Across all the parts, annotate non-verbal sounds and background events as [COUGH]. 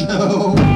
show. [LAUGHS]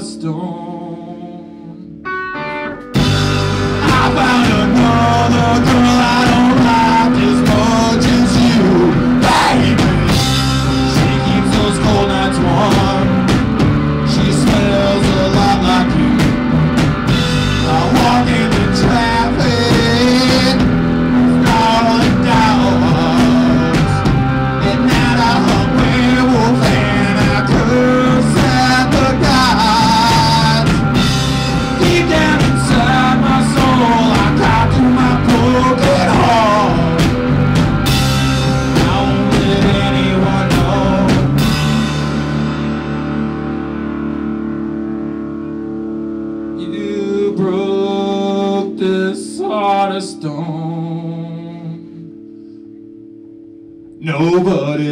a storm.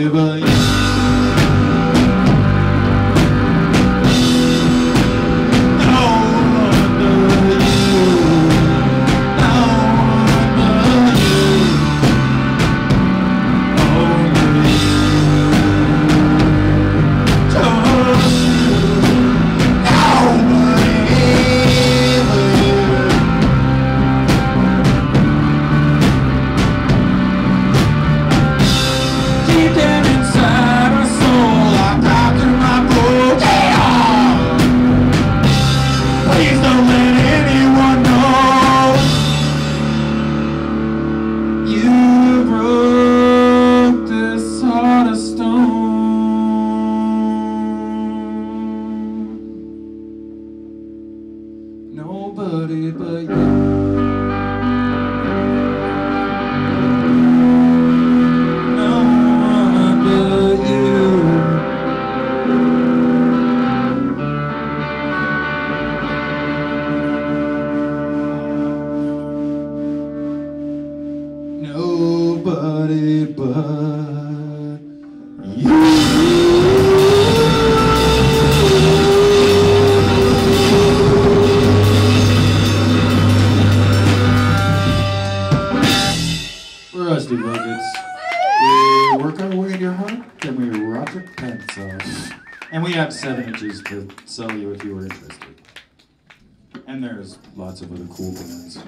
goodbye. seven inches to sell you if you were interested. And there's lots of other cool bands.